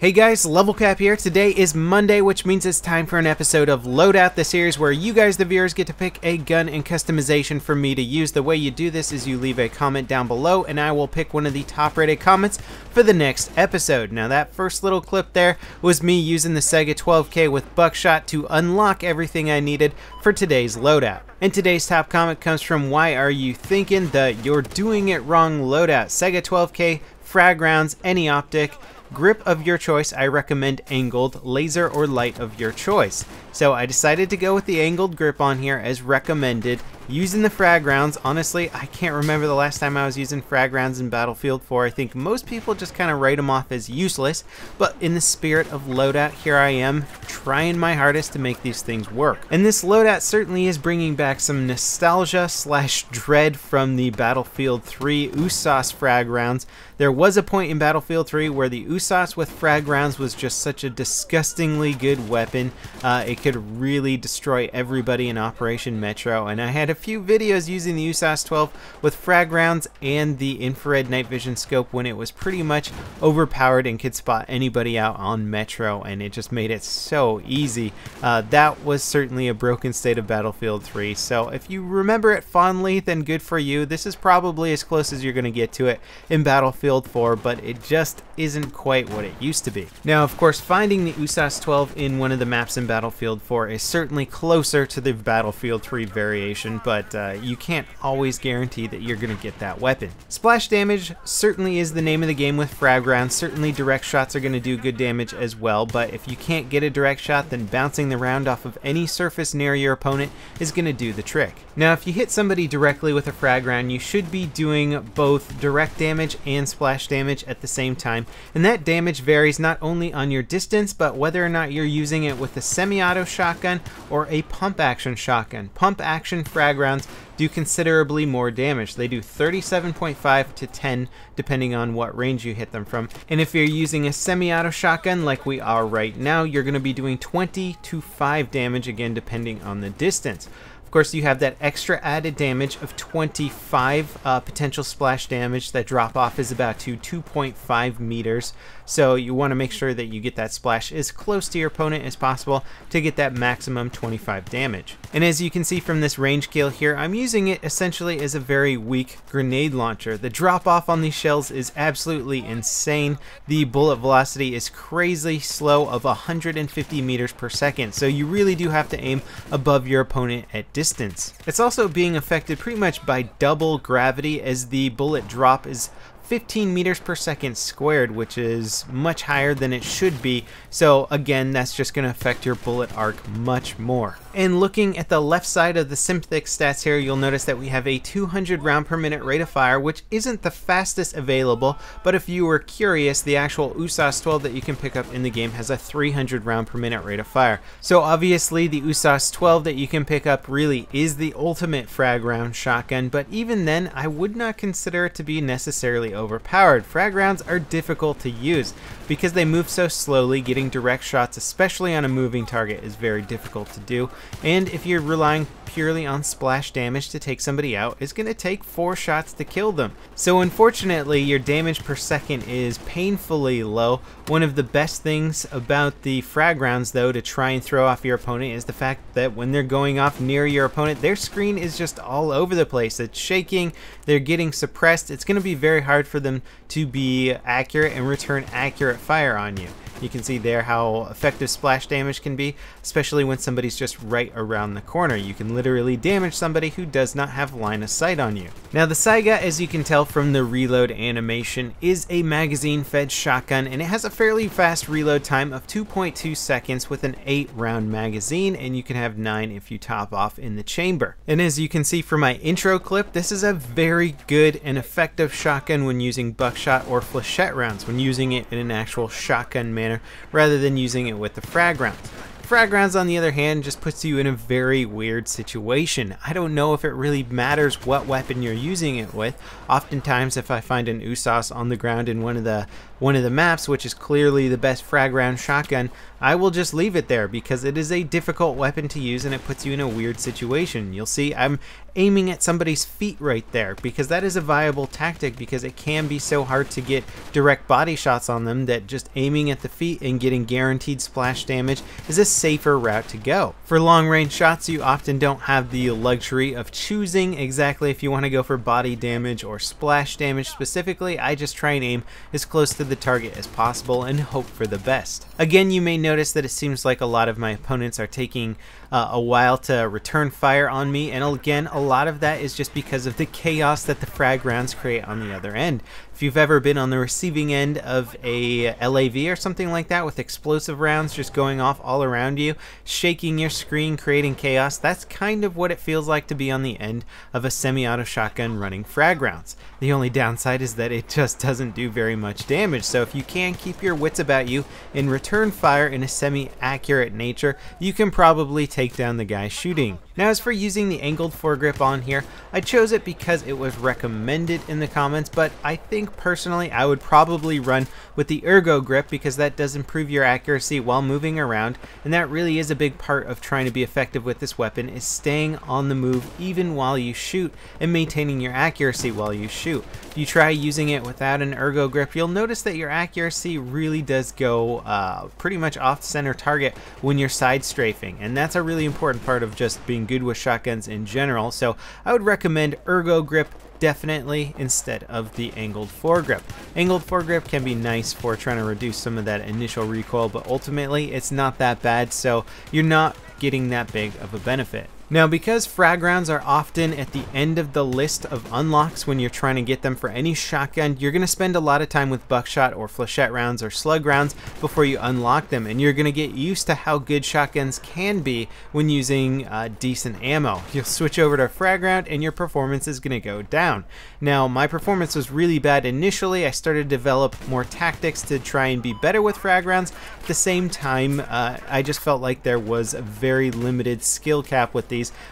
Hey guys, Level Cap here. Today is Monday, which means it's time for an episode of Loadout, the series where you guys, the viewers, get to pick a gun and customization for me to use. The way you do this is you leave a comment down below, and I will pick one of the top rated comments for the next episode. Now, that first little clip there was me using the Saiga 12K with Buckshot to unlock everything I needed for today's Loadout. And today's top comment comes from Why Are You Thinking? The You're Doing It Wrong Loadout. Saiga 12K, frag rounds, any optic. Grip of your choice, I recommend angled, laser or light of your choice. So I decided to go with the angled grip on here as recommended. Using the frag rounds, honestly, I can't remember the last time I was using frag rounds in Battlefield 4. I think most people just kind of write them off as useless, but in the spirit of loadout, here I am, trying my hardest to make these things work. And this loadout certainly is bringing back some nostalgia slash dread from the Battlefield 3 USAS frag rounds. There was a point in Battlefield 3 where the USAS with frag rounds was just such a disgustingly good weapon. Uh, it could really destroy everybody in Operation Metro, and I had a few videos using the USAS 12 with frag rounds and the infrared night vision scope when it was pretty much overpowered and could spot anybody out on Metro, and it just made it so easy. Uh, that was certainly a broken state of Battlefield 3, so if you remember it fondly, then good for you. This is probably as close as you're going to get to it in Battlefield 4, but it just isn't quite what it used to be. Now, of course, finding the USAS 12 in one of the maps in Battlefield 4 is certainly closer to the Battlefield 3 variation, but uh, you can't always guarantee that you're going to get that weapon. Splash damage certainly is the name of the game with frag rounds. Certainly direct shots are going to do good damage as well, but if you can't get a direct shot, then bouncing the round off of any surface near your opponent is going to do the trick. Now, if you hit somebody directly with a frag round, you should be doing both direct damage and splash damage at the same time, and that damage varies not only on your distance, but whether or not you're using it with a semi-auto shotgun or a pump action shotgun. Pump action frag rounds do considerably more damage. They do 37.5 to 10 depending on what range you hit them from. And if you're using a semi-auto shotgun like we are right now, you're going to be doing 20 to 5 damage again depending on the distance. Of course, you have that extra added damage of 25 uh, potential splash damage. That drop off is about to 2.5 meters. So you want to make sure that you get that splash as close to your opponent as possible to get that maximum 25 damage. And as you can see from this range kill here, I'm using it essentially as a very weak grenade launcher. The drop off on these shells is absolutely insane. The bullet velocity is crazy slow of 150 meters per second. So you really do have to aim above your opponent at distance distance. It's also being affected pretty much by double gravity as the bullet drop is 15 meters per second squared, which is much higher than it should be. So again, that's just going to affect your bullet arc much more. And looking at the left side of the Symthic stats here, you'll notice that we have a 200 round per minute rate of fire, which isn't the fastest available, but if you were curious, the actual USAS 12 that you can pick up in the game has a 300 round per minute rate of fire. So obviously the USAS 12 that you can pick up really is the ultimate frag round shotgun, but even then, I would not consider it to be necessarily overpowered. Frag rounds are difficult to use because they move so slowly, getting direct shots, especially on a moving target, is very difficult to do. And if you're relying purely on splash damage to take somebody out, it's going to take four shots to kill them. So unfortunately, your damage per second is painfully low. One of the best things about the frag rounds, though, to try and throw off your opponent is the fact that when they're going off near your opponent, their screen is just all over the place. It's shaking, they're getting suppressed. It's going to be very hard for them to be accurate and return accurate fire on you. You can see there how effective splash damage can be, especially when somebody's just right around the corner. You can literally damage somebody who does not have line of sight on you. Now the Saiga, as you can tell from the reload animation, is a magazine-fed shotgun, and it has a fairly fast reload time of 2.2 seconds with an 8-round magazine, and you can have 9 if you top off in the chamber. And as you can see from my intro clip, this is a very good and effective shotgun when using buckshot or flechette rounds, when using it in an actual shotgun manner manner rather than using it with the frag rounds. Frag rounds, on the other hand, just puts you in a very weird situation. I don't know if it really matters what weapon you're using it with. Oftentimes, if I find an USAS on the ground in one of the one of the maps, which is clearly the best frag round shotgun, I will just leave it there because it is a difficult weapon to use and it puts you in a weird situation. You'll see I'm aiming at somebody's feet right there because that is a viable tactic because it can be so hard to get direct body shots on them that just aiming at the feet and getting guaranteed splash damage is a safer route to go. For long range shots you often don't have the luxury of choosing exactly if you want to go for body damage or splash damage specifically. I just try and aim as close to the target as possible and hope for the best. Again you may notice that it seems like a lot of my opponents are taking uh, a while to return fire on me and again a lot of that is just because of the chaos that the frag rounds create on the other end. If you've ever been on the receiving end of a LAV or something like that with explosive rounds just going off all around you, shaking your screen, creating chaos, that's kind of what it feels like to be on the end of a semi-auto shotgun running frag rounds. The only downside is that it just doesn't do very much damage, so if you can keep your wits about you and return fire in a semi-accurate nature, you can probably take down the guy shooting. Now as for using the angled foregrip on here, I chose it because it was recommended in the comments, but I think personally I would probably run with the ergo grip because that does improve your accuracy while moving around, and that really is a big part of trying to be effective with this weapon is staying on the move even while you shoot and maintaining your accuracy while you shoot. If you try using it without an ergo grip, you'll notice that your accuracy really does go uh, pretty much off center target when you're side strafing, and that's a really important part of just being good with shotguns in general, so I would recommend Ergo Grip definitely instead of the angled foregrip. Angled foregrip can be nice for trying to reduce some of that initial recoil, but ultimately it's not that bad, so you're not getting that big of a benefit. Now because frag rounds are often at the end of the list of unlocks when you're trying to get them for any shotgun, you're going to spend a lot of time with buckshot or flechette rounds or slug rounds before you unlock them and you're going to get used to how good shotguns can be when using uh, decent ammo. You'll switch over to frag round and your performance is going to go down. Now my performance was really bad initially, I started to develop more tactics to try and be better with frag rounds. At the same time, uh, I just felt like there was a very limited skill cap with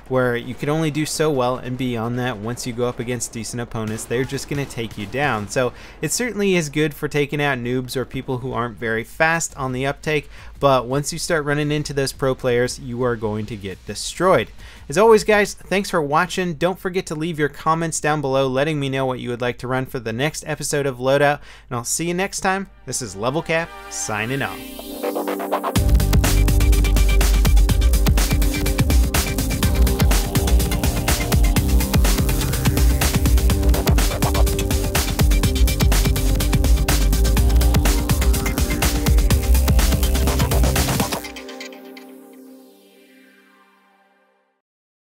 where you could only do so well and beyond that once you go up against decent opponents they're just going to take you down. So it certainly is good for taking out noobs or people who aren't very fast on the uptake but once you start running into those pro players you are going to get destroyed. As always guys, thanks for watching. Don't forget to leave your comments down below letting me know what you would like to run for the next episode of Loadout and I'll see you next time. This is Level Cap signing off.